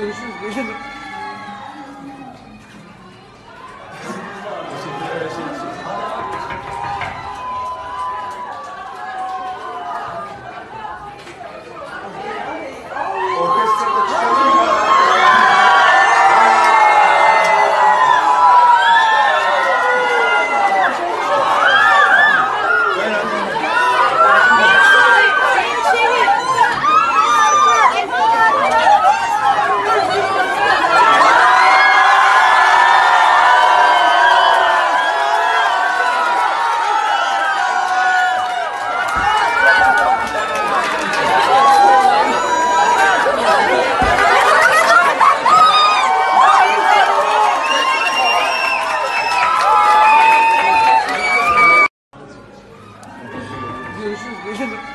有事，有事。to